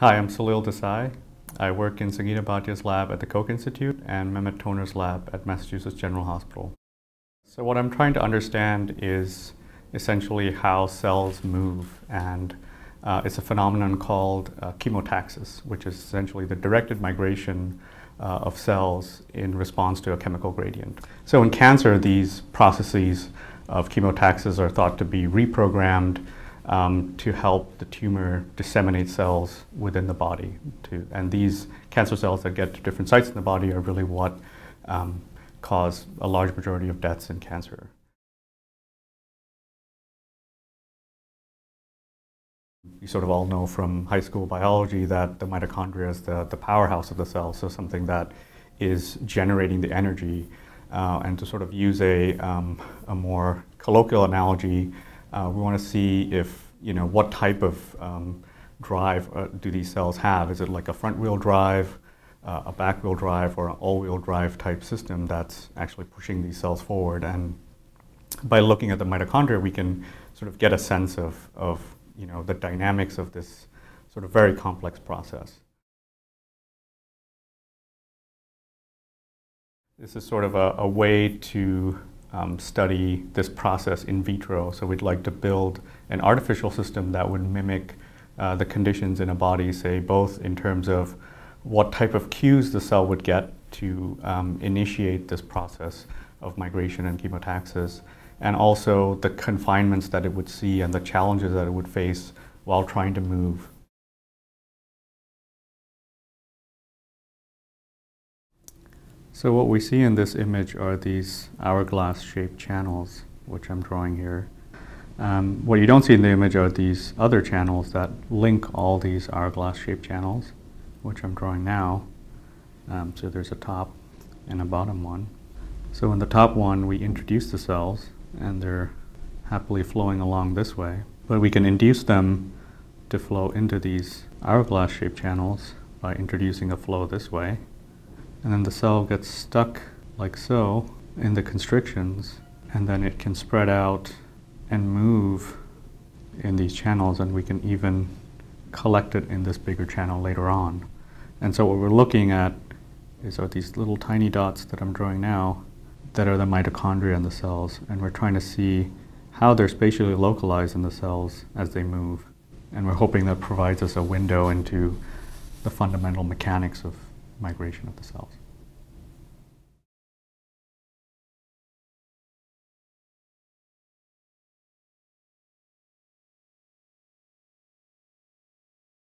Hi, I'm Salil Desai. I work in Sangeeta Bhatia's lab at the Koch Institute and Mehmet Toner's lab at Massachusetts General Hospital. So what I'm trying to understand is essentially how cells move and uh, it's a phenomenon called uh, chemotaxis, which is essentially the directed migration uh, of cells in response to a chemical gradient. So in cancer, these processes of chemotaxis are thought to be reprogrammed um, to help the tumor disseminate cells within the body. To, and these cancer cells that get to different sites in the body are really what um, cause a large majority of deaths in cancer. You sort of all know from high school biology that the mitochondria is the, the powerhouse of the cell, so something that is generating the energy. Uh, and to sort of use a, um, a more colloquial analogy, uh, we want to see if, you know, what type of um, drive uh, do these cells have? Is it like a front wheel drive, uh, a back wheel drive, or an all wheel drive type system that's actually pushing these cells forward? And by looking at the mitochondria, we can sort of get a sense of, of you know, the dynamics of this sort of very complex process. This is sort of a, a way to um, study this process in vitro. So we'd like to build an artificial system that would mimic uh, the conditions in a body, say both in terms of what type of cues the cell would get to um, initiate this process of migration and chemotaxis, and also the confinements that it would see and the challenges that it would face while trying to move So what we see in this image are these hourglass-shaped channels, which I'm drawing here. Um, what you don't see in the image are these other channels that link all these hourglass-shaped channels, which I'm drawing now. Um, so there's a top and a bottom one. So in the top one, we introduce the cells, and they're happily flowing along this way. But we can induce them to flow into these hourglass-shaped channels by introducing a flow this way and then the cell gets stuck like so in the constrictions and then it can spread out and move in these channels and we can even collect it in this bigger channel later on. And so what we're looking at is are these little tiny dots that I'm drawing now that are the mitochondria in the cells and we're trying to see how they're spatially localized in the cells as they move. And we're hoping that provides us a window into the fundamental mechanics of migration of the cells.